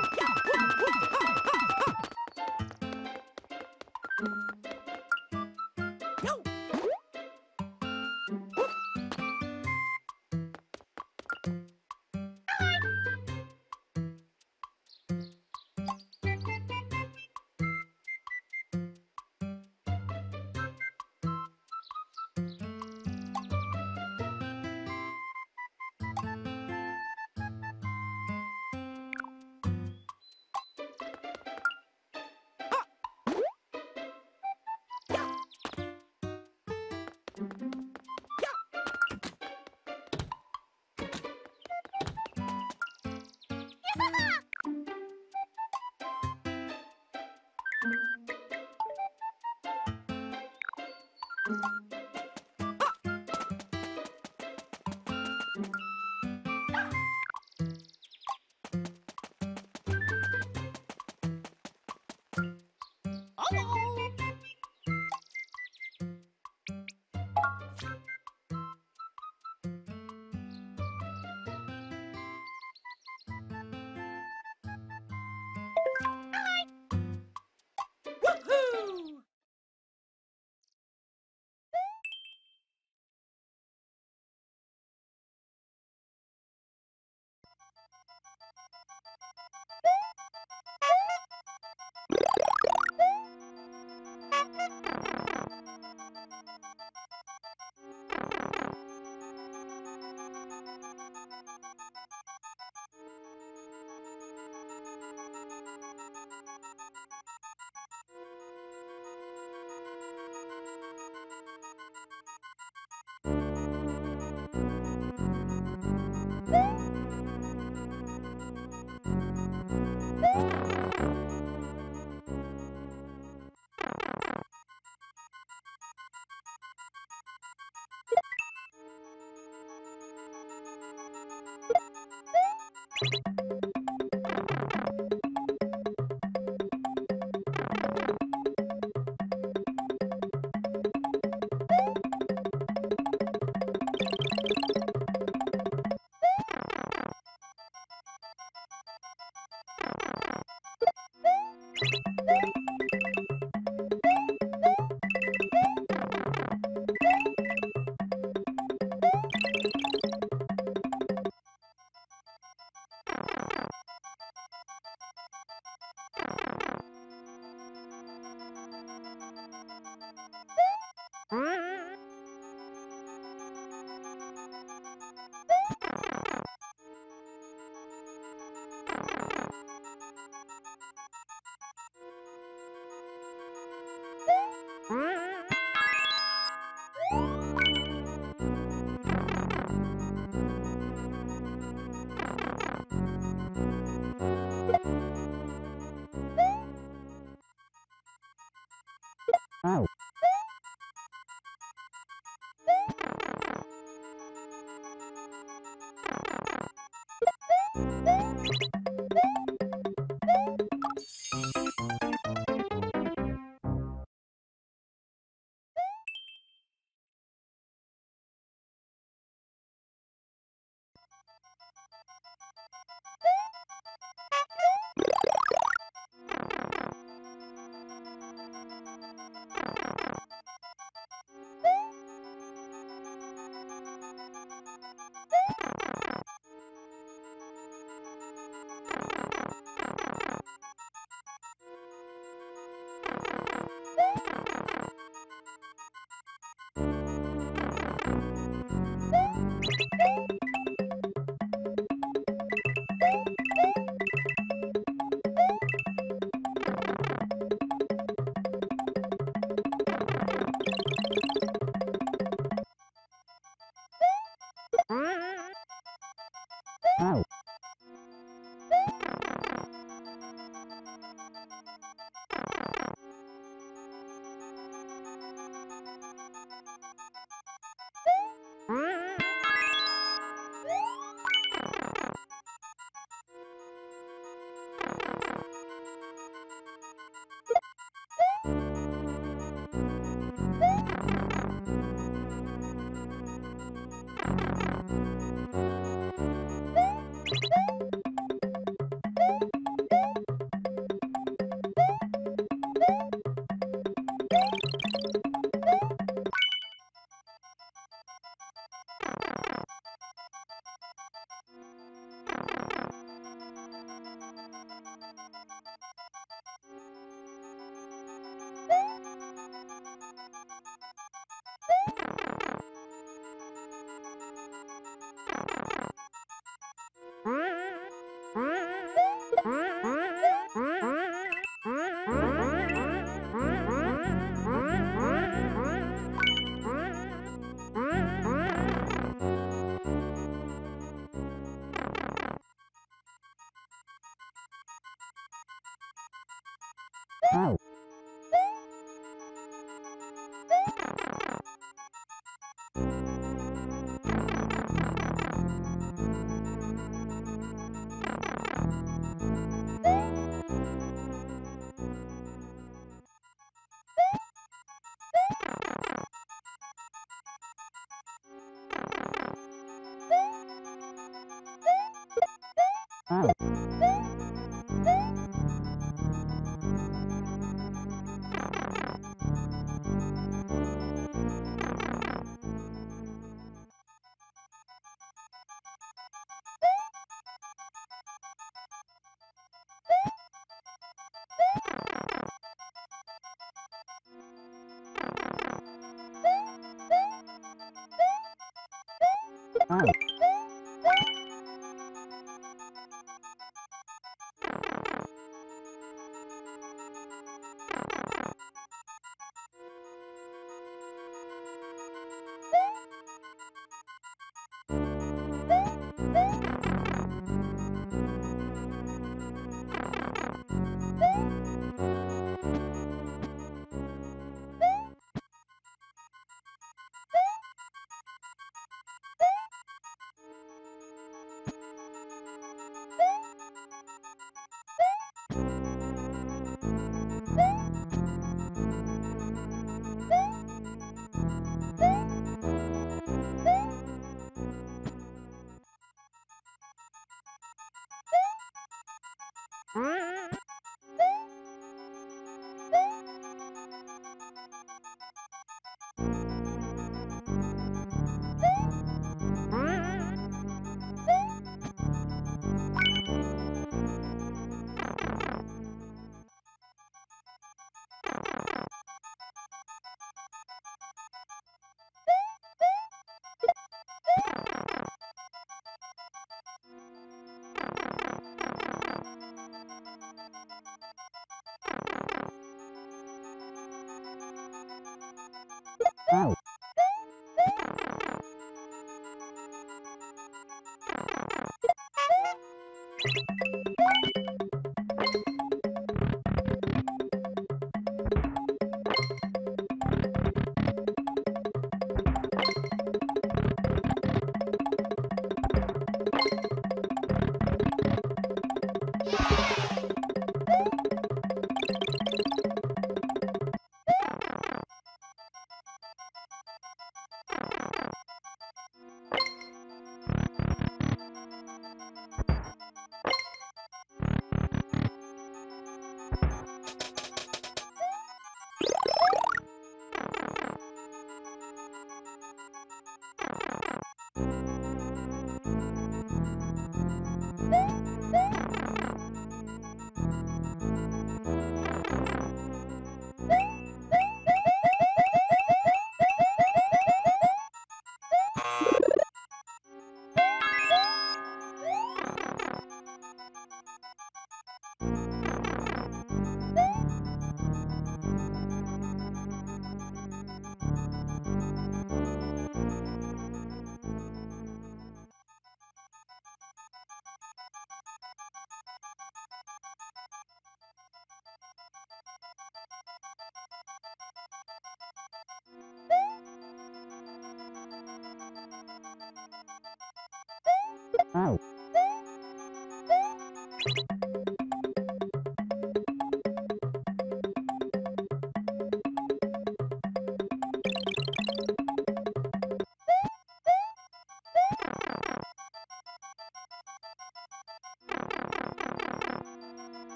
go, go. 어머 Ow. 어. you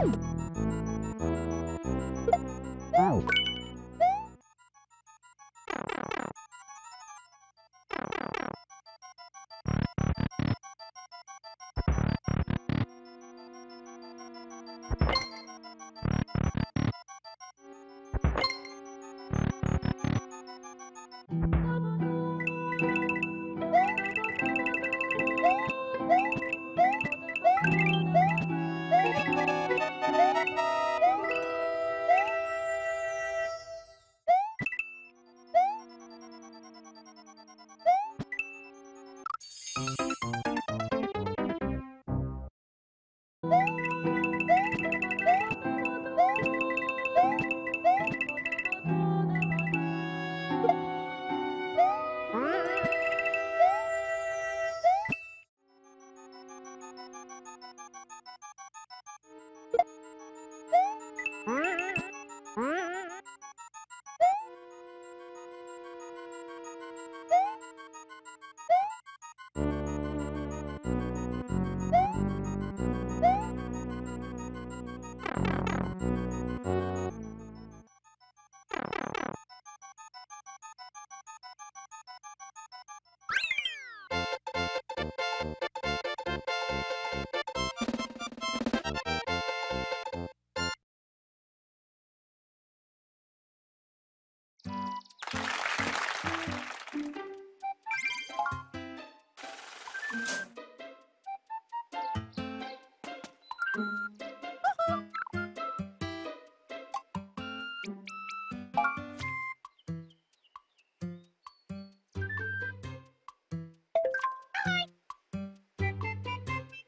you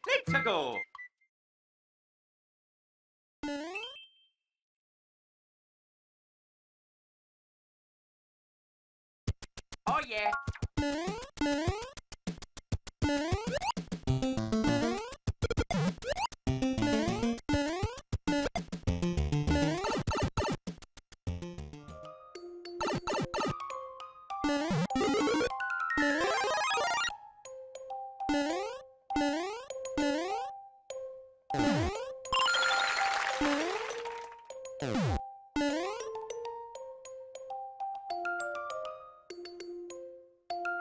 Let's go. Oh yeah.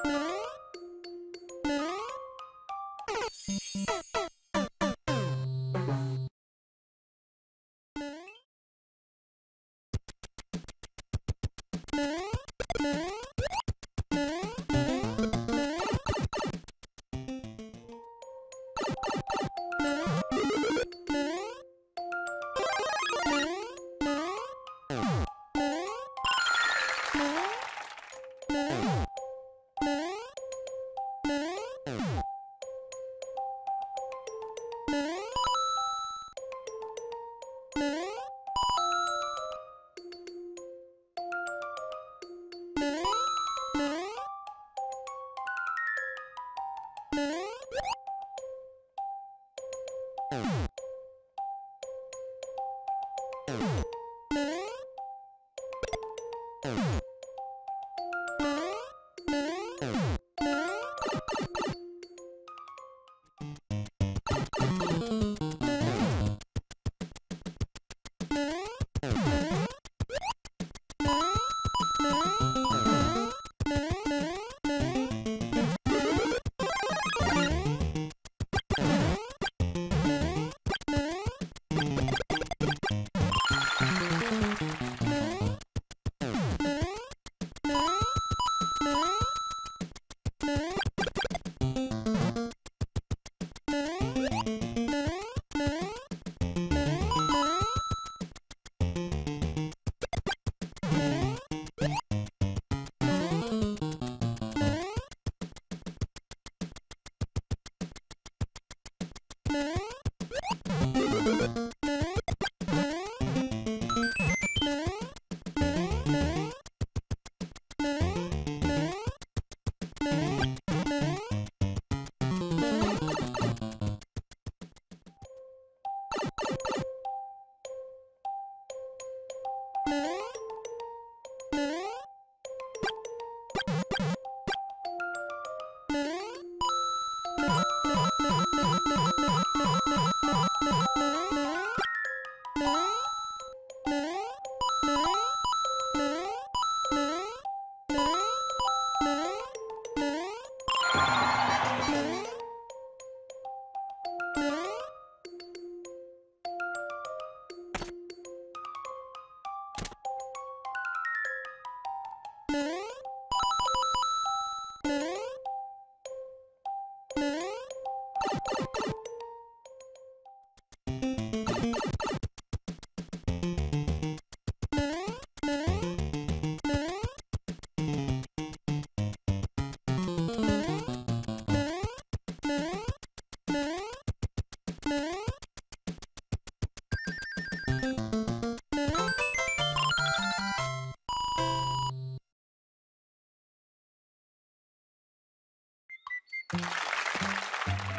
Bye. you Yeah!